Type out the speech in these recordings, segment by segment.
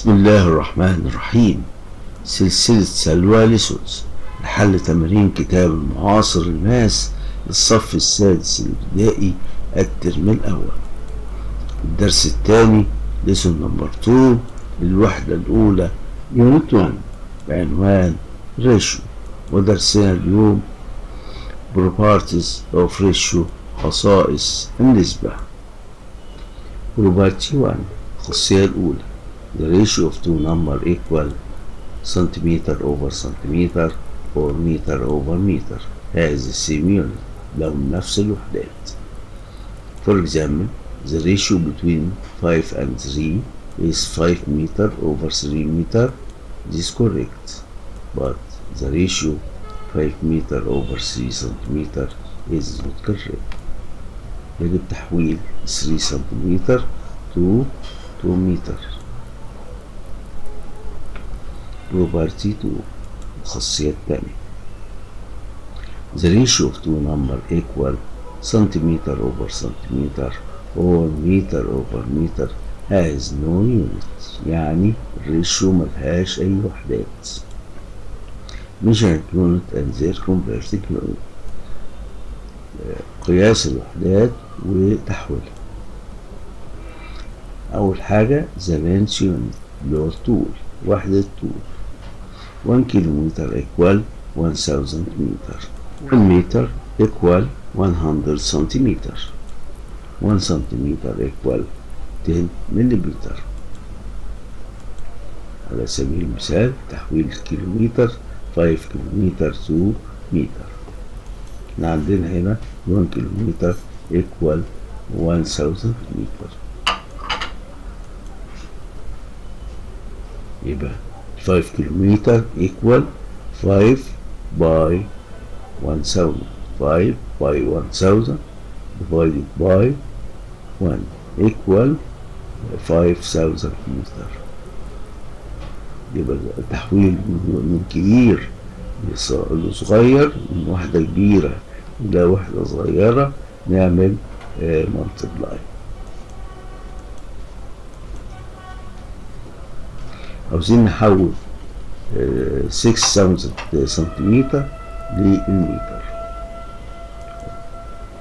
بسم الله الرحمن الرحيم سلسلة سلوى لسوس لحل تمارين كتاب المعاصر الماس للصف السادس الابتدائي الترم الأول الدرس الثاني لسون نمبر 2 الوحدة الأولى يونت 1 بعنوان ريشو ودرسنا اليوم properties of ratio خصائص النسبة property 1 الخاصية الأولى the ratio of two number equal centimeter over centimeter or meter over meter has the same unit لهم نفس الوحدات for example the ratio between 5 and 3 is 5 meter over 3 meter this is correct but the ratio 5 meter over 3 centimeter is not correct يجب تحويل 3 سنتيمتر to 2 meter Property 2 الخاصية الثانية the ratio of two number equal centimeter over centimeter or meter over meter has no unit يعني الريشيو ملهاش أي وحدات measured unit and their converted unit قياس الوحدات وتحويلها أول حاجة the length unit هو الطول وحدة طول 1 كيلومتر equal 1000 meter. 1 meter equal 100 centimeter. 1 centimeter equal 10 مليمتر على سبيل المثال تحويل الكيلومتر 5 كيلومتر meter. إحنا عندنا هنا 1 كيلومتر equal 1000 meter. يبقى 5 كيلومتر equal 5 by 1000 5 by 1000 divided by 1 equal 5000 meter. يبقى التحويل من كبير لصغير من واحدة كبيرة إلى واحدة صغيرة نعمل مالتبلاي عاوزين نحول 6000 سنتيمتر للمتر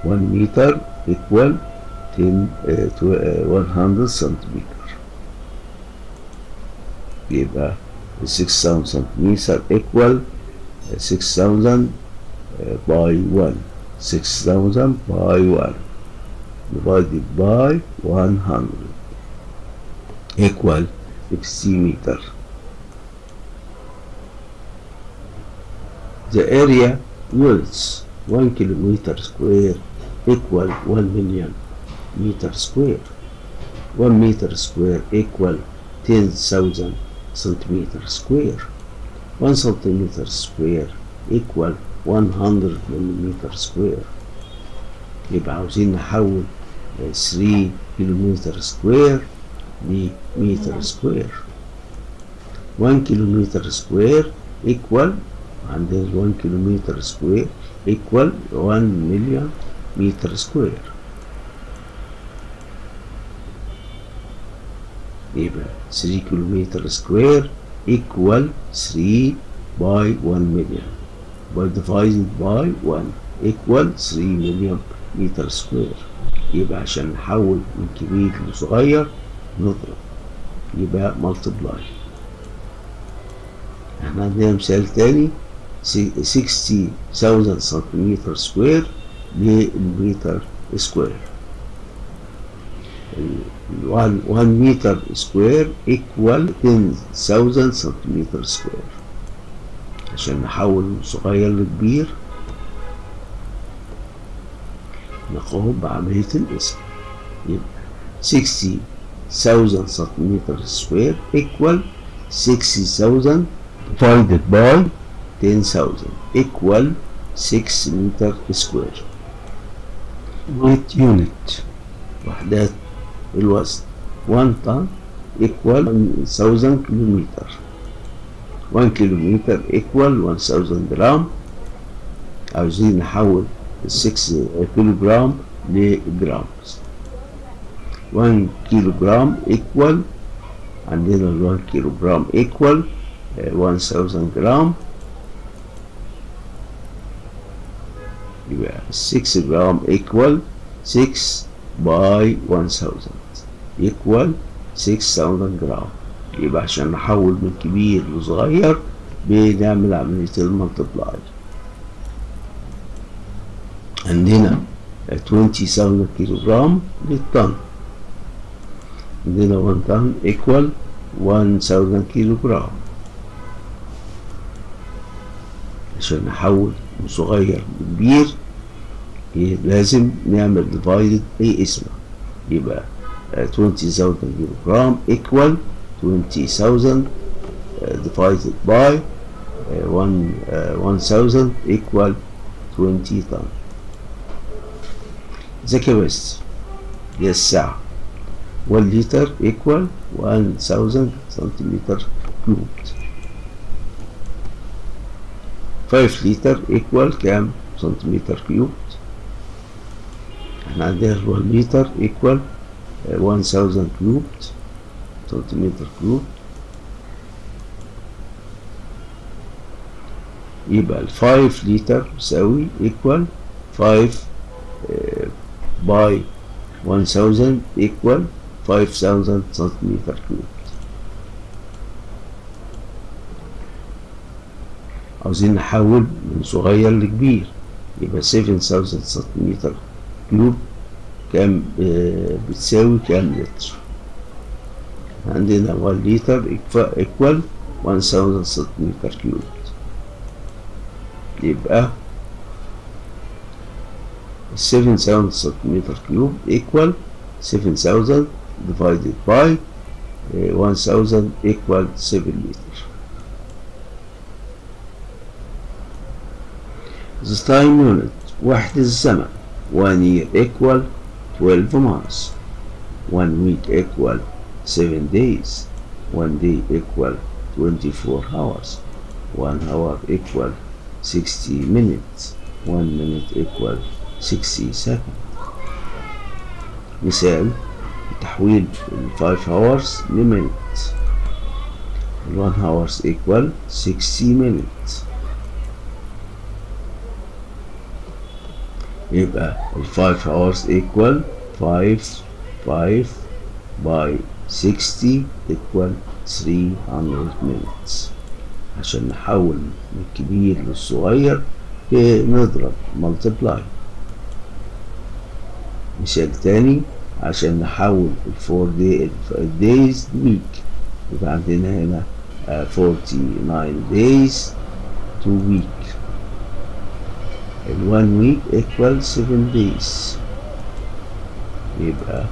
1 متر equal 10 100 سنتيمتر يبقى 6000 سنتيمتر equal 6000 by 1 6000 by 1 divided by 100 equal 60 meter. The area units 1 kilometer square equal 1 million meter square. 1 meter square equal 10,000 centimeter square. 1 centimeter square equal 100 millimeter square. يبقى عاوزين نحول 3 كيلومتر سكوير لمتر سكوير 1 كيلومتر سكوير equal عندنا 1 كيلومتر سكوير equal 1 مليون متر سكوير يبقى 3 كيلومتر سكوير equal 3 by 1 million. By divided by 1 equal 3 مليون متر سكوير يبقى عشان نحول من كبير لصغير يبقى ملتبلاي إحنا عندنا مثال تاني 60000 سنتيمتر سكوير للمتر سكوير 1 متر سكوير equal 10000 سنتيمتر سكوير عشان نحول من صغير لكبير نقوم بعملية القسم يبقى 60,000 سنتيمتر سكوير equal 60,000 divided by 10,000 equal 6 متر سكوير weight unit وحدات الوزن 1 طن equal 1000 كيلومتر 1 كيلومتر equal 1000 جرام عاوزين نحول 6 كيلو جرام لجرام 1 كيلو جرام equal عندنا ال 1 كيلو جرام equal 1000 جرام يبقى 6 جرام equal 6 by 1000 equal 6000 جرام يبقى عشان نحول من كبير لصغير بنعمل عملية الملتبلاي عندنا 20000 كيلو جرام للطن عندنا 1 طن equal 1000 كيلو جرام عشان نحول من صغير لكبير لازم نعمل divided اي اسمه. يبقى 20000 كيلو جرام equal 20000 divided by 1000 equal 20 طن the capacity هي السعة 1 لتر equal 1000 سنتيمتر كيوبد 5 لتر equal كام سنتيمتر كيوبد احنا عندنا 1 لتر equal 1000 كيوبد سنتيمتر كيوب يبقى ال 5 لتر يساوي equal 5 باي 1000 equal 5000 سنتيمتر كيوب. عاوزين نحول من صغير لكبير يبقى 7000 سنتيمتر كيوب كام بتساوي كام لتر؟ عندنا 1 لتر equal 1000 سنتيمتر كيوب. يبقى 7000 سنتيمتر كيوب equal 7000 divided by 1000 equal 7 لتر The time unit وحدة الزمن 1 year equal 12 months 1 week equal 7 days 1 day equal 24 hours 1 hour equal 60 minutes 1 minute equal 60 second مثال تحويل ال 5 hours لمينت ال 1 hours equal 60 minutes. يبقى ال 5 hours equal 5 5 by 60 equal 300 minutes. عشان نحول من الكبير للصغير بنضرب multiply. مثال تاني عشان نحول ال 4 دي ال دايز ويك يبقى عندنا هنا 49 دايز تو ويك ال 1 ويك ايكوال 7 دايز يبقى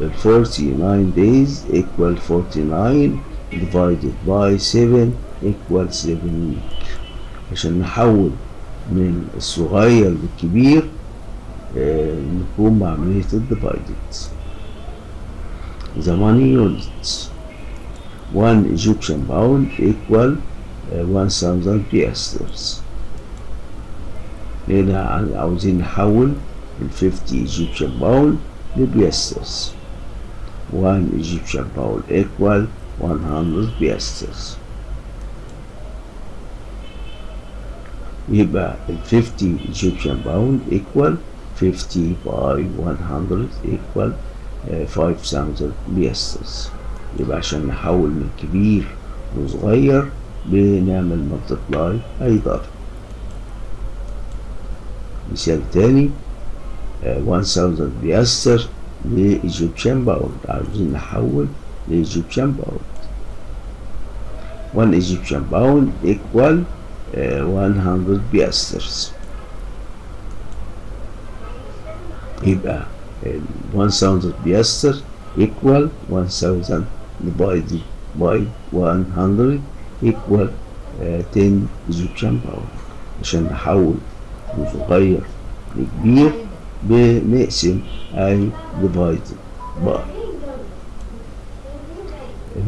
ال 49 دايز ايكوال 49 ديفايدد باي 7 ايكوال 7 ويك عشان نحول من الصغير للكبير نقوم بعملية الديفايدد the money units 1 Egyptian pound equal uh, 1000 piasters هنا عاوزين نحول ال 50 Egyptian pound لبيسترز 1 Egyptian pound equal 100 piasters يبقى ال 50 Egyptian pound equal 50 by 100 equal uh, 5000 piasters يبقى عشان نحول من كبير لصغير بنعمل multiply أي ضرب مثال تاني uh, 1000 بيستر لإيجيبشن باوند عاوزين نحول لإيجيبشن باوند 1 Egyptian pound equal uh, 100 piasters يبقى ال 1000 بيسر equal 1000 divided by 100 equal 10 كم باور عشان نحول من صغير لكبير بنقسم اي ديفايد باي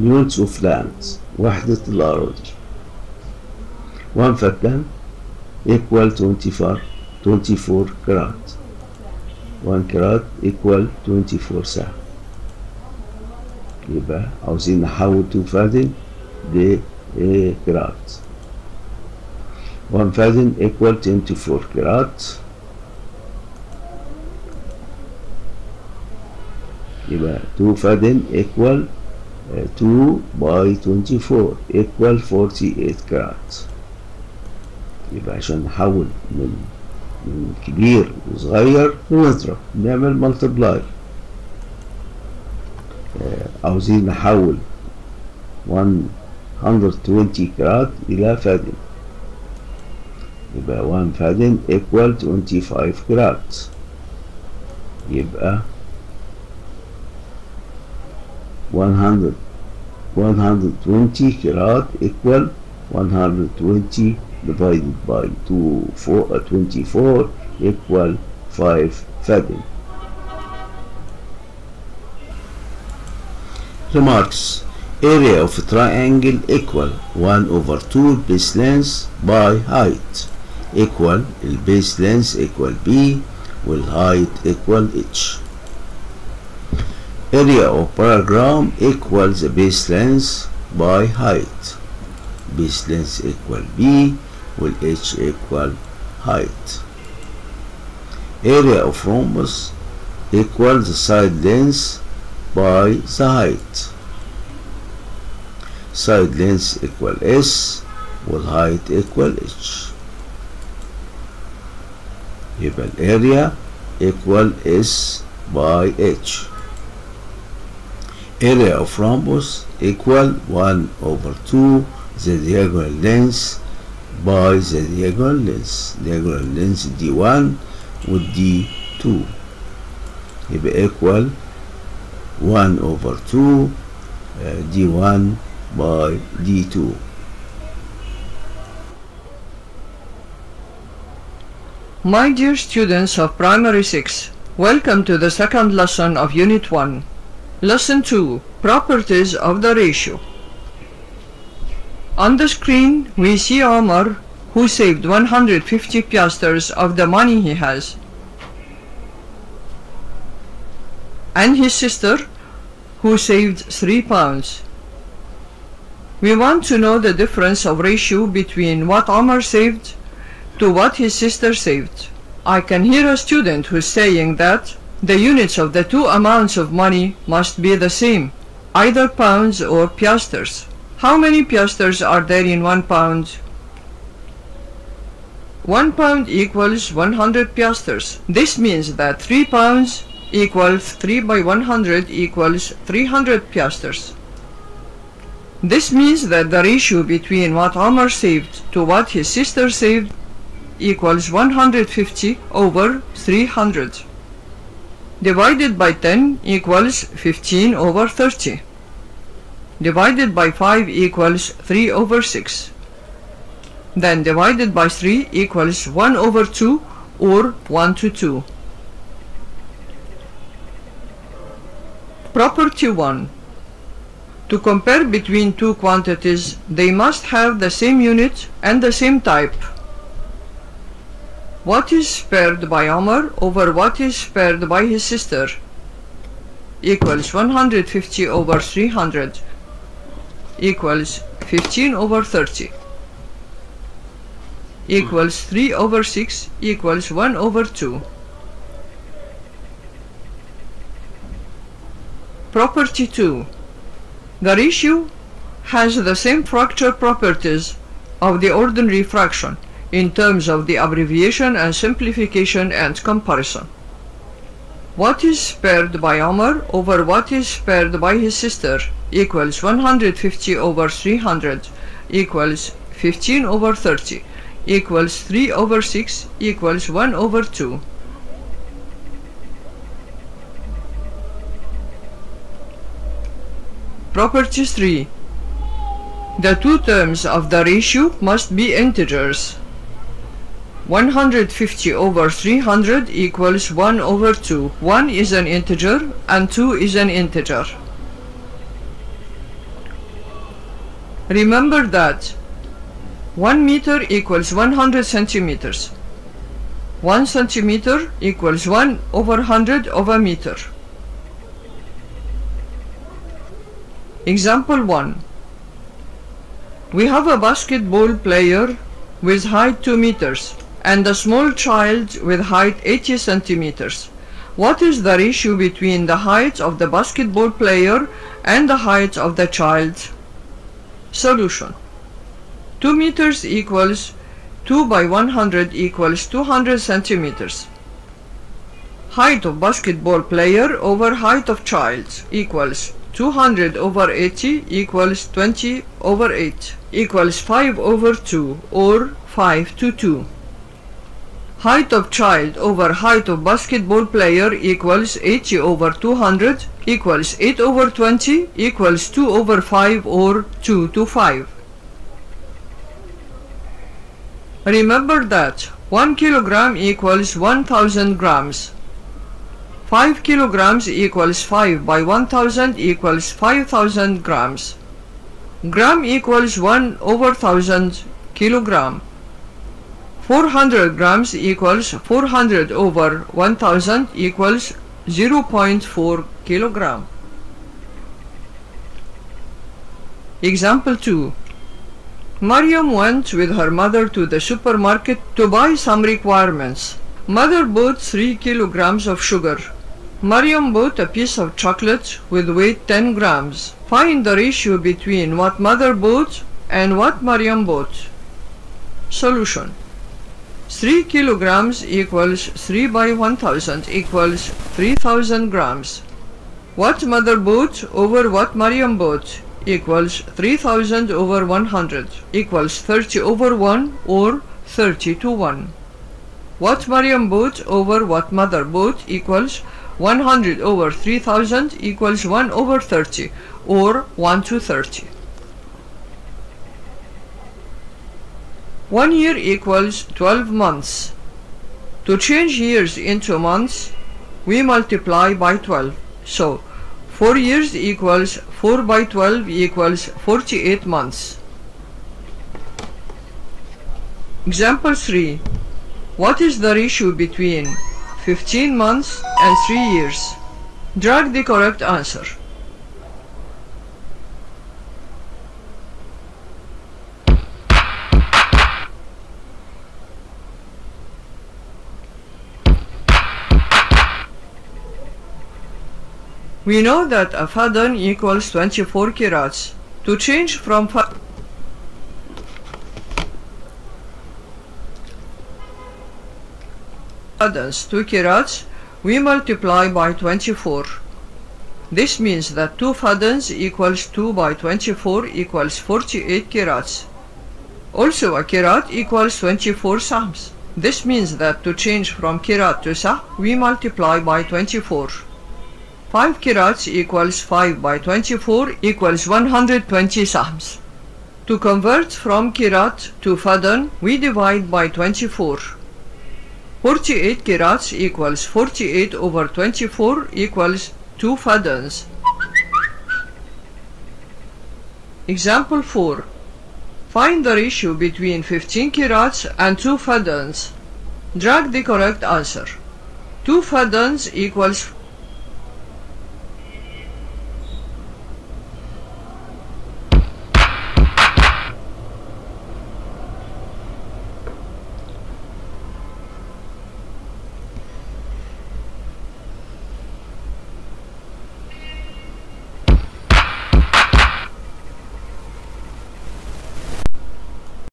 نيوتس اوف لاند وحدة الأراضي 1 فدان ايكوال 24 24 جرام 1 كرات equal 24 ساعة. يبقى عاوزين نحول 2 فادن لكرات 1 فادن equal 24 كرات. يبقى 2 فادن equal 2 by 24 equal 48 كرات. يبقى عشان نحول من كبير وصغير نضرب نعمل ملتبلاي عاوزين نحول 120 كرات إلى فادن. يبقى 1 فادن equal 25 كرات يبقى 100 120 كرات equal 120 divided by 2 4, uh, 24 equal 5 faddan. Remarks Area of triangle equal 1 over 2 base length by height equal base length equal b will height equal h. Area of parallelogram equals the base length by height. Base length equal b will h equal height. Area of rhombus equals the side length by the height. Side length equal s will height equal h. يبقى area equal s by h. Area of rhombus equal 1 over 2 the diagonal length by the diagonal length diagonal length d1 with d2 يبقى equal 1 over 2 uh, d1 by d2 My dear students of Primary 6, welcome to the second lesson of Unit 1. Lesson 2, Properties of the Ratio. On the screen, we see Omar, who saved 150 piasters of the money he has, and his sister, who saved 3 pounds. We want to know the difference of ratio between what Omar saved to what his sister saved. I can hear a student who's saying that the units of the two amounts of money must be the same, either pounds or piasters. How many piasters are there in one pound? One pound equals 100 piasters. This means that 3 pounds equals 3 by 100 equals 300 piasters. This means that the ratio between what Omar saved to what his sister saved equals 150 over 300 divided by 10 equals 15 over 30 divided by 5 equals 3 over 6 then divided by 3 equals 1 over 2 or 1 to 2 property 1 to compare between two quantities they must have the same unit and the same type. What is spared by Omar over what is spared by his sister? Equals 150 over 300 equals 15 over 30 equals 3 over 6 equals 1 over 2 property 2 the ratio has the same fracture properties of the ordinary fraction in terms of the abbreviation and simplification and comparison. What is spared by Omar over what is spared by his sister equals 150 over 300 equals 15 over 30 equals 3 over 6 equals 1 over 2. Property 3. The two terms of the ratio must be integers. 150 over 300 equals 1 over 2. 1 is an integer and 2 is an integer. Remember that 1 meter equals 100 centimeters. 1 centimeter equals 1 over 100 of a meter. Example 1. We have a basketball player with height 2 meters and a small child with height 80 centimeters. What is the ratio between the height of the basketball player and the height of the child? Solution 2 meters equals 2 by 100 equals 200 centimeters. Height of basketball player over height of child equals 200 over 80 equals 20 over 8 equals 5 over 2 or 5 to 2. Height of child over height of basketball player equals 80 over 200 equals 8 over 20 equals 2 over 5 or 2 to 5. Remember that 1 kilogram equals 1000 grams. 5 kilograms equals 5 by 1000 equals 5000 grams. Gram equals 1 over 1000 kilogram. 400 grams equals 400 over 1000 equals 0.4 kilogram. Example 2. Mariam went with her mother to the supermarket to buy some requirements. Mother bought 3 kilograms of sugar. Mariam bought a piece of chocolate with weight 10 grams. Find the ratio between what mother bought and what Mariam bought. Solution 3 kilograms equals 3 by 1000 equals 3000 grams. What mother bought over what Mariam bought equals 3000 over 100 equals 30 over 1 or 30 to 1. What Mariam bought over what mother bought equals 100 over 3000 equals 1 over 30 or 1 to 30. 1 year equals 12 months. To change years into months, we multiply by 12. So, 4 years equals 4 by 12 equals 48 months. Example 3. What is the ratio between 15 months and 3 years? Drag the correct answer. We know that a faddan equals 24 carats. To change from fa to carats, we multiply by 24. This means that 2 faddans equals 2 by 24 equals 48 carats. Also a carat equals 24 sahms. This means that to change from carat to sah, we multiply by 24. 5 carats equals 5 by 24 equals 120 sahms. To convert from carat to faddan, we divide by 24. 48 carats equals 48 over 24 equals 2 faddans. Example 4. Find the ratio between 15 carats and 2 faddans. Drag the correct answer. 2 faddans equals